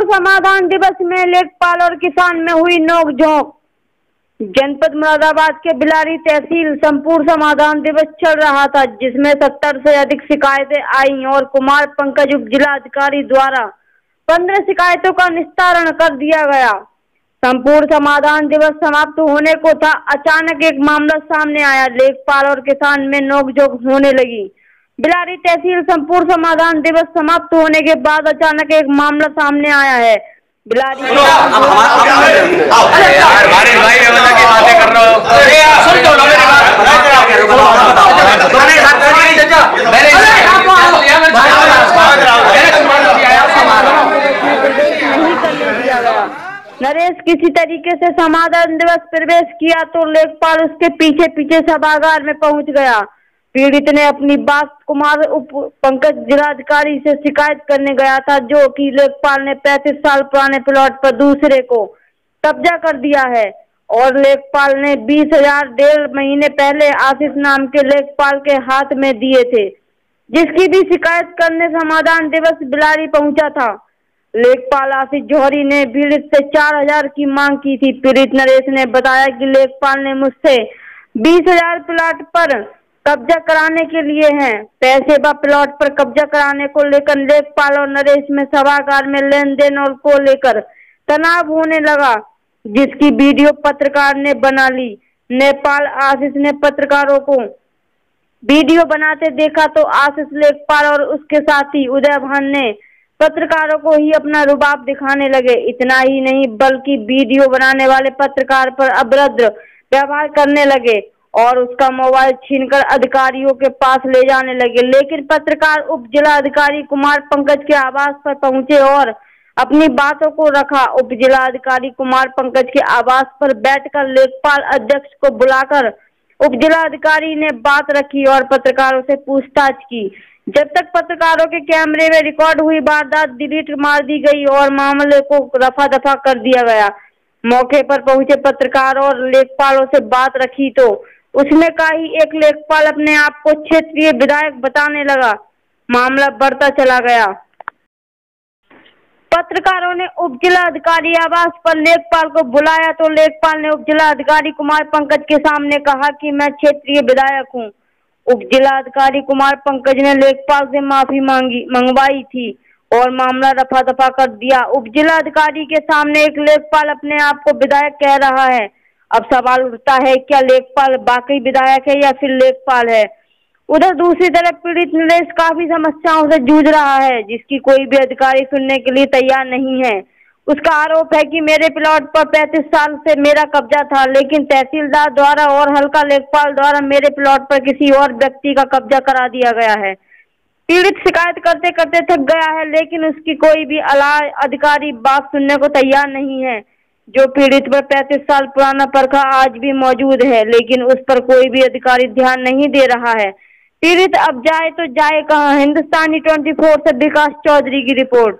संपूर्ण समाधान दिवस में लेखपाल और किसान में हुई नोकझोंक। जनपद मुरादाबाद के बिलारी तहसील संपूर्ण समाधान दिवस चल रहा था, जिसमें सत्तर से अधिक शिकायतें आई और कुमार पंकज उप जिलाधिकारी द्वारा पंद्रह शिकायतों का निस्तारण कर दिया गया। संपूर्ण समाधान दिवस समाप्त होने को था, अचानक एक मामला सामने आया। लेखपाल और किसान में नोकझोंक होने लगी। बिलारी तहसील संपूर्ण समाधान दिवस समाप्त होने के बाद अचानक एक मामला सामने आया है बिलारी मतलब हो तो नरेश किसी तरीके से समाधान दिवस प्रवेश किया तो लेखपाल उसके पीछे पीछे सभागार में पहुँच गया पीड़ित ने अपनी बात कुमार उप पंकज जिलाधिकारी से शिकायत करने गया था, जो कि लेखपाल ने पैंतीस साल पुराने प्लॉट पर दूसरे को कब्जा कर दिया है। और लेखपाल ने बीस हज़ार डेढ़ महीने पहले आशीष नाम के लेखपाल के हाथ में दिए थे, जिसकी भी शिकायत करने समाधान दिवस बिलारी पहुँचा था। लेखपाल आशीष जौहरी ने पीड़ित से चार हज़ार की मांग की थी। पीड़ित नरेश ने बताया कि लेखपाल ने मुझसे बीस हज़ार प्लाट पर कब्जा कराने के लिए हैं। पैसे व प्लॉट पर कब्जा कराने को लेकर लेखपाल और नरेश में सभागार में लेन देन और को लेकर तनाव होने लगा, जिसकी वीडियो पत्रकार ने बना ली। नेपाल आशीष ने पत्रकारों को वीडियो बनाते देखा तो आशीष लेखपाल और उसके साथी उदय भान ने पत्रकारों को ही अपना रुबाब दिखाने लगे। इतना ही नहीं, बल्कि वीडियो बनाने वाले पत्रकार पर अभद्र व्यवहार करने लगे। और उसका मोबाइल छीनकर अधिकारियों के पास ले जाने लगे। लेकिन पत्रकार उप जिला अधिकारी कुमार पंकज के आवास पर पहुँचे और अपनी बातों को रखा। उप जिला अधिकारी कुमार पंकज के आवास पर बैठकर लेखपाल अध्यक्ष को बुलाकर उप जिला अधिकारी ने बात रखी और पत्रकारों से पूछताछ की। जब तक पत्रकारों के कैमरे में रिकॉर्ड हुई वारदात डिलीट मार दी गई और मामले को रफा दफ़ा कर दिया गया, मौके पर पहुँचे पत्रकार और लेखपालों से बात रखी तो उसमें का ही एक लेखपाल अपने आप को क्षेत्रीय विधायक बताने लगा। मामला बढ़ता चला गया। पत्रकारों ने उप जिला अधिकारी आवास पर लेखपाल को बुलाया तो लेखपाल ने उप जिला अधिकारी कुमार पंकज के सामने कहा कि मैं क्षेत्रीय विधायक हूँ। उप जिला अधिकारी कुमार पंकज ने लेखपाल से माफ़ी मांगी, मंगवाई थी और मामला रफा दफ़ा कर दिया। उप जिला अधिकारी के सामने एक लेखपाल अपने आप को विधायक कह रहा है। अब सवाल उठता है, क्या लेखपाल बाकी विधायक है या फिर लेखपाल है? उधर दूसरी तरफ़ पीड़ित नरेश काफ़ी समस्याओं से जूझ रहा है, जिसकी कोई भी अधिकारी सुनने के लिए तैयार नहीं है। उसका आरोप है कि मेरे प्लॉट पर पैंतीस साल से मेरा कब्जा था, लेकिन तहसीलदार द्वारा और हल्का लेखपाल द्वारा मेरे प्लॉट पर किसी और व्यक्ति का कब्जा करा दिया गया है। पीड़ित शिकायत करते करते थक गया है, लेकिन उसकी कोई भी अला अधिकारी बात सुनने को तैयार नहीं है। जो पीड़ित पर पैंतीस साल पुराना परखा आज भी मौजूद है, लेकिन उस पर कोई भी अधिकारी ध्यान नहीं दे रहा है। पीड़ित अब जाए तो जाए कहा? हिंदुस्तानी ट्वेंटी फोर से विकास चौधरी की रिपोर्ट।